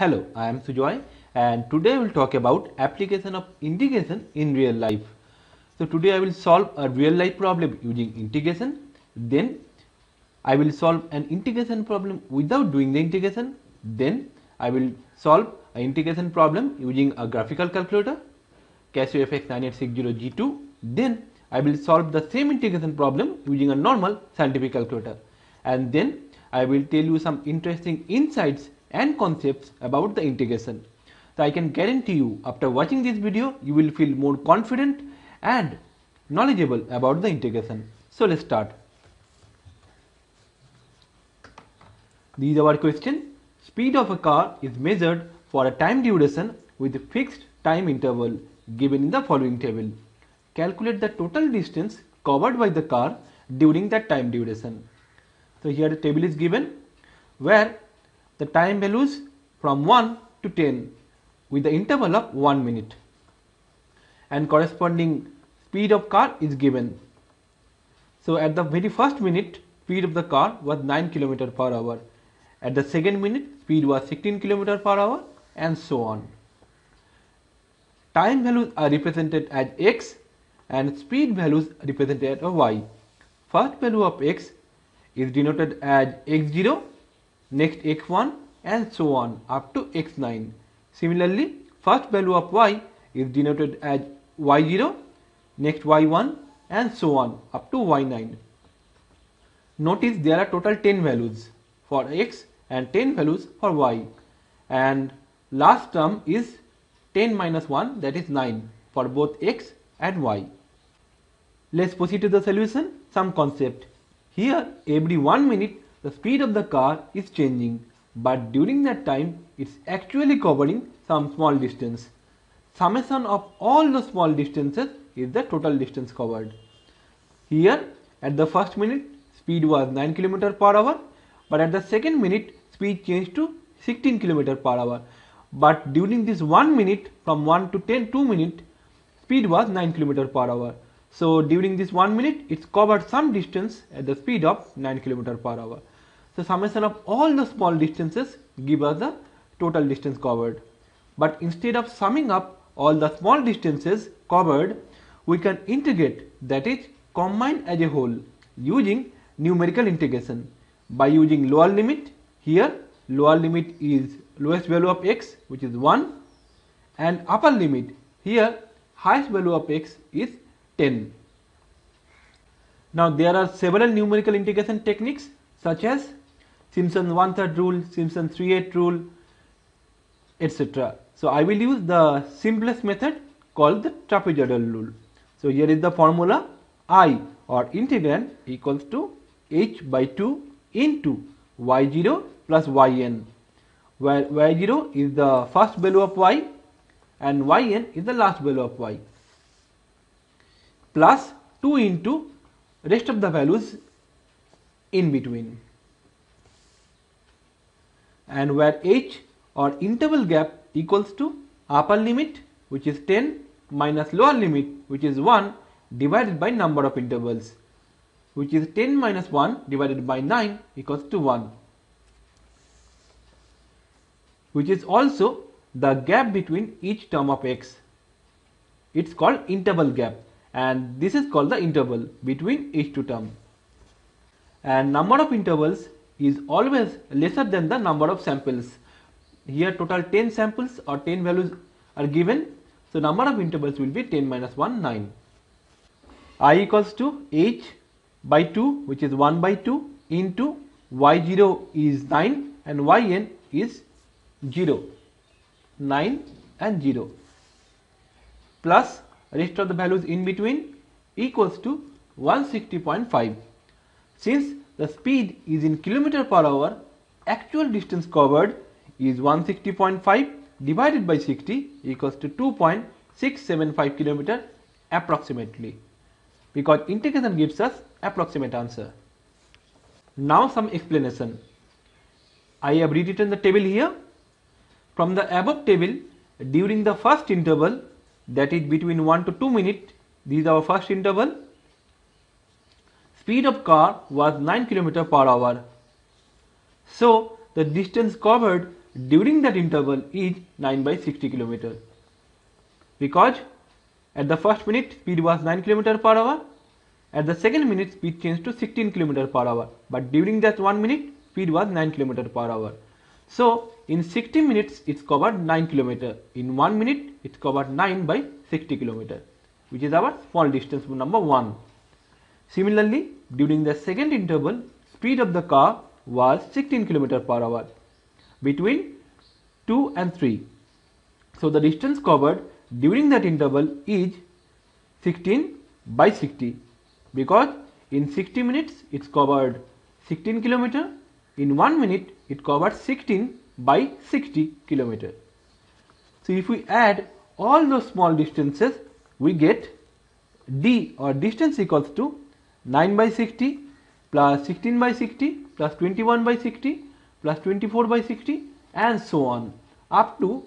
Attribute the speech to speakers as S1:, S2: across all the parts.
S1: Hello, I am Sujoy and today we will talk about application of integration in real life. So today I will solve a real life problem using integration. Then I will solve an integration problem without doing the integration. Then I will solve an integration problem using a graphical calculator Casio FX9860G2. Then I will solve the same integration problem using a normal scientific calculator. And then I will tell you some interesting insights and concepts about the integration. So I can guarantee you after watching this video you will feel more confident and knowledgeable about the integration. So let's start. These are our question. Speed of a car is measured for a time duration with a fixed time interval given in the following table. Calculate the total distance covered by the car during that time duration. So here the table is given where the time values from 1 to 10 with the interval of 1 minute and corresponding speed of car is given. So at the very first minute speed of the car was 9 km per hour. At the second minute speed was 16 km per hour and so on. Time values are represented as x and speed values represented as y. First value of x is denoted as x0 next x1 and so on up to x9. Similarly, first value of y is denoted as y0, next y1 and so on up to y9. Notice there are total 10 values for x and 10 values for y and last term is 10 minus 1 that is 9 for both x and y. Let's proceed to the solution. Some concept. Here every 1 minute the speed of the car is changing but during that time it's actually covering some small distance. Summation of all the small distances is the total distance covered. Here at the first minute speed was 9 km per hour but at the second minute speed changed to 16 km per hour but during this 1 minute from 1 to 10 2 minute speed was 9 km per hour. So during this 1 minute it's covered some distance at the speed of 9 km per hour. So summation of all the small distances give us the total distance covered. But instead of summing up all the small distances covered, we can integrate that is combine as a whole using numerical integration. By using lower limit, here lower limit is lowest value of x which is 1 and upper limit here highest value of x is 10. Now there are several numerical integration techniques such as Simpson's third rule, Simpson's 3 8 rule, etc. So I will use the simplest method called the trapezoidal rule. So here is the formula I or integrand equals to h by 2 into y0 plus yn where y0 is the first value of y and yn is the last value of y plus 2 into rest of the values in between. And where h or interval gap equals to upper limit which is 10 minus lower limit which is 1 divided by number of intervals which is 10 minus 1 divided by 9 equals to 1 which is also the gap between each term of x. It's called interval gap and this is called the interval between each two terms. And number of intervals is always lesser than the number of samples. Here total 10 samples or 10 values are given. So number of intervals will be 10 minus 1 9. I equals to h by 2 which is 1 by 2 into y0 is 9 and yn is 0 9 and 0 plus rest of the values in between equals to 160.5 since the speed is in kilometer per hour actual distance covered is 160.5 divided by 60 equals to 2.675 kilometer approximately because integration gives us approximate answer. Now some explanation. I have rewritten the table here. From the above table, during the first interval that is between 1 to 2 minutes, this is our first interval, speed of car was 9 km per hour. So the distance covered during that interval is 9 by 60 km because at the first minute speed was 9 km per hour. At the second minute speed changed to 16 km per hour. But during that 1 minute speed was 9 km per hour so in 60 minutes it's covered 9 km in 1 minute it's covered 9 by 60 km which is our small distance number 1 similarly during the second interval speed of the car was 16 km per hour between 2 and 3. So the distance covered during that interval is 16 by 60 because in 60 minutes it's covered 16 km in 1 minute it covers 16 by 60 km. So if we add all those small distances we get d or distance equals to 9 by 60 plus 16 by 60 plus 21 by 60 plus 24 by 60 and so on up to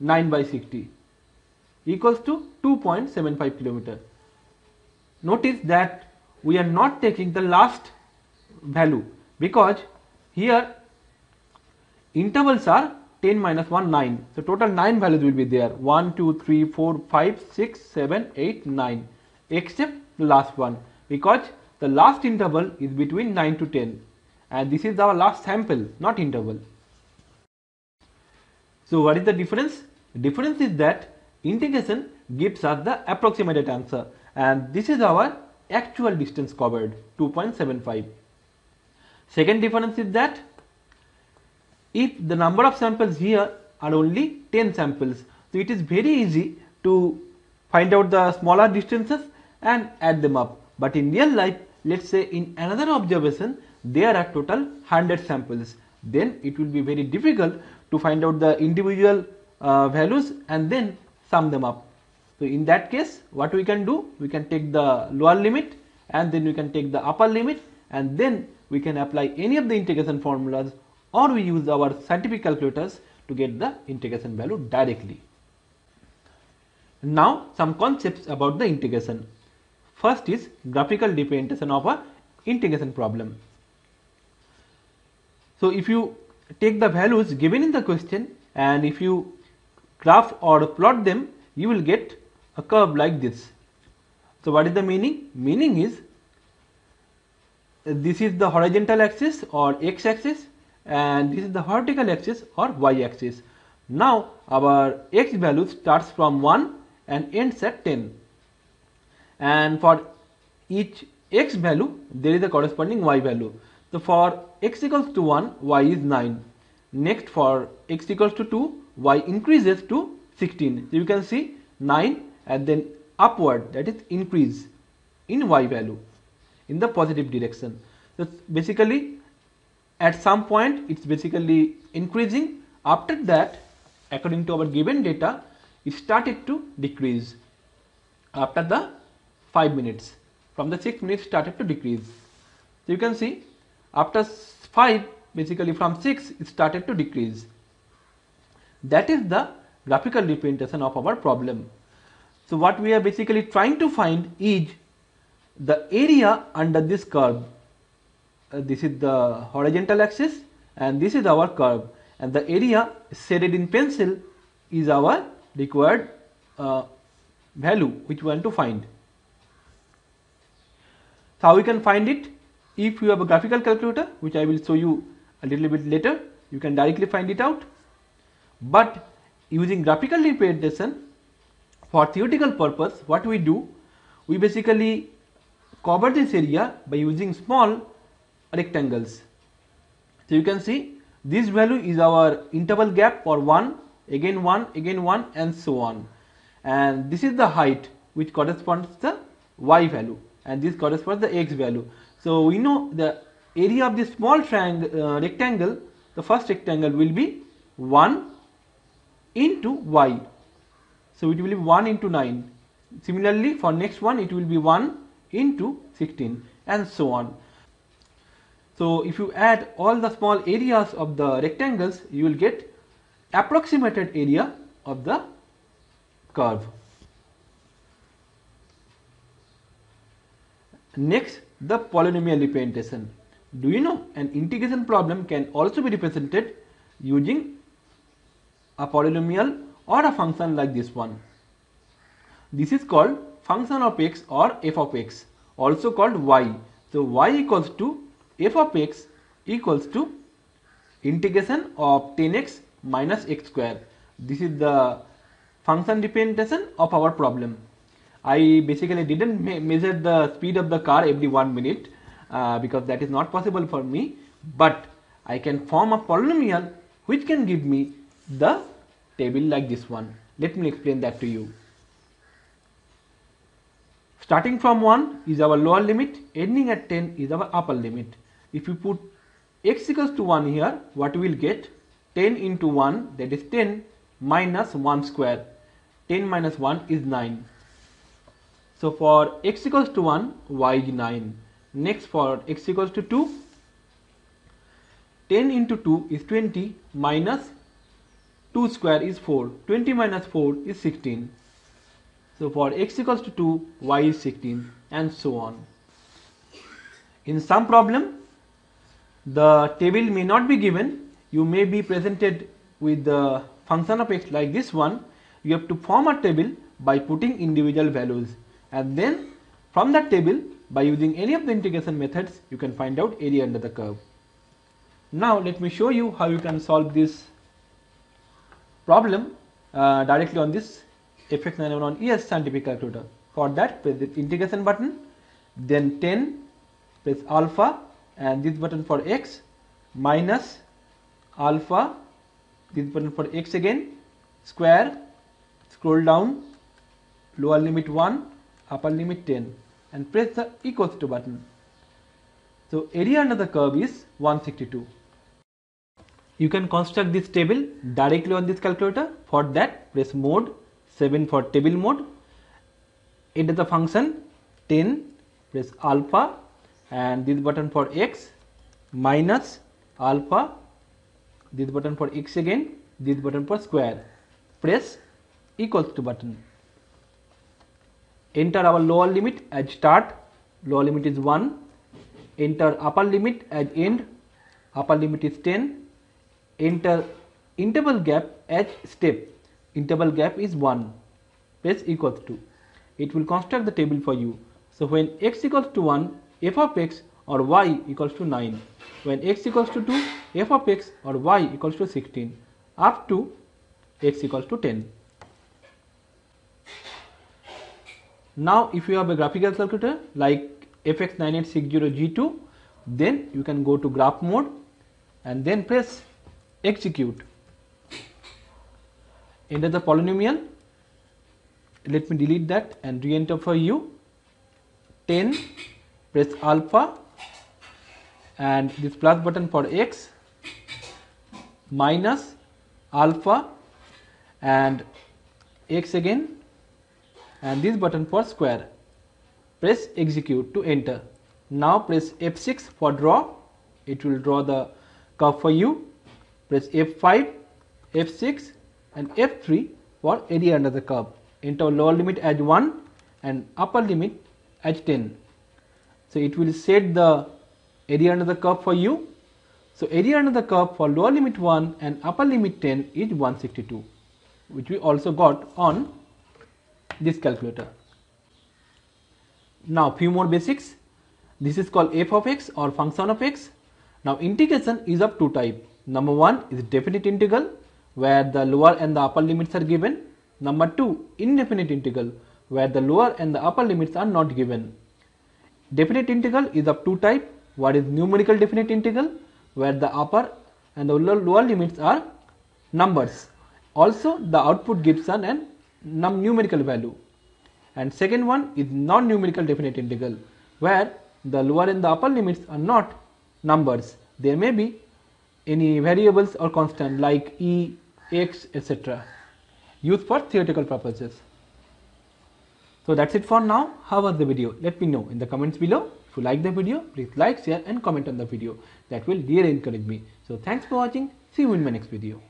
S1: 9 by 60 equals to 2.75 kilometer. Notice that we are not taking the last value because here intervals are 10 minus 1 9 so total 9 values will be there 1 2 3 4 5 6 7 8 9 except the last one because the last interval is between 9 to 10 and this is our last sample not interval. So what is the difference? Difference is that integration gives us the approximated answer and this is our actual distance covered 2.75. Second difference is that if the number of samples here are only 10 samples so it is very easy to find out the smaller distances and add them up. But in real life let's say in another observation there are total 100 samples. Then it will be very difficult to find out the individual uh, values and then sum them up. So in that case what we can do? We can take the lower limit and then we can take the upper limit and then we can apply any of the integration formulas or we use our scientific calculators to get the integration value directly. Now some concepts about the integration. First is graphical representation of a integration problem. So if you take the values given in the question and if you graph or plot them you will get a curve like this. So what is the meaning? Meaning is this is the horizontal axis or x axis and this is the vertical axis or y axis. Now our x value starts from 1 and ends at 10 and for each x value there is a corresponding y value. So for x equals to 1 y is 9 next for x equals to 2 y increases to 16 so you can see 9 and then upward that is increase in y value in the positive direction. So basically at some point it's basically increasing. After that according to our given data it started to decrease. After the 5 minutes from the 6 minutes started to decrease. So you can see after 5 basically from 6 it started to decrease. That is the graphical representation of our problem. So what we are basically trying to find is the area under this curve uh, this is the horizontal axis and this is our curve and the area shaded in pencil is our required uh, value which we want to find. So how we can find it? If you have a graphical calculator which I will show you a little bit later you can directly find it out but using graphical representation for theoretical purpose what we do we basically cover this area by using small rectangles. So you can see this value is our interval gap for 1 again 1 again 1 and so on and this is the height which corresponds to the y value and this corresponds to the x value. So we know the area of this small triangle uh, rectangle the first rectangle will be 1 into y so it will be 1 into 9 similarly for next one it will be 1 into 16 and so on. So if you add all the small areas of the rectangles you will get approximated area of the curve. Next the polynomial representation. Do you know an integration problem can also be represented using a polynomial or a function like this one. This is called function of x or f of x also called y. So y equals to f of x equals to integration of 10x minus x square. This is the function representation of our problem. I basically didn't me measure the speed of the car every one minute uh, because that is not possible for me but I can form a polynomial which can give me the table like this one. Let me explain that to you. Starting from 1 is our lower limit, ending at 10 is our upper limit. If you put x equals to 1 here, what we will get? 10 into 1 that is 10 minus 1 square. 10 minus 1 is 9. So for x equals to 1, y is 9. Next for x equals to 2, 10 into 2 is 20 minus 2 square is 4. 20 minus 4 is 16. So for x equals to 2, y is 16 and so on. In some problem, the table may not be given. You may be presented with the function of x like this one. You have to form a table by putting individual values and then from that table by using any of the integration methods you can find out area under the curve. Now let me show you how you can solve this problem uh, directly on this fx991 ES scientific calculator. For that press the integration button then 10 press alpha and this button for x minus alpha this button for x again square scroll down lower limit 1 upper limit 10 and press the equals to button. So area under the curve is 162. You can construct this table directly on this calculator. For that press mode 7 for table mode. Enter the function 10 press alpha and this button for x minus alpha this button for x again this button for square. Press equals to button. Enter our lower limit as start. Lower limit is 1 enter upper limit as end. Upper limit is 10 enter interval gap as step interval gap is 1 press equals to it will construct the table for you. So when x equals to 1 f of x or y equals to 9 when x equals to 2 f of x or y equals to 16 up to x equals to 10 Now if you have a graphical calculator like FX9860G2 then you can go to graph mode and then press execute. Enter the polynomial. Let me delete that and re-enter for you. 10 press alpha and this plus button for x minus alpha and x again and this button for square. Press execute to enter. Now press F6 for draw. It will draw the curve for you. Press F5, F6 and F3 for area under the curve. Enter lower limit as 1 and upper limit as 10. So it will set the area under the curve for you. So area under the curve for lower limit 1 and upper limit 10 is 162 which we also got on this calculator. Now few more basics. This is called f of x or function of x. Now integration is of two type. Number one is definite integral where the lower and the upper limits are given. Number two indefinite integral where the lower and the upper limits are not given. Definite integral is of two type. What is numerical definite integral where the upper and the lower limits are numbers. Also the output gives an num numerical value and second one is non-numerical definite integral where the lower and the upper limits are not numbers there may be any variables or constant like e x etc used for theoretical purposes. So that's it for now. How was the video? Let me know in the comments below. If you like the video please like share and comment on the video. That will really encourage me. So thanks for watching. See you in my next video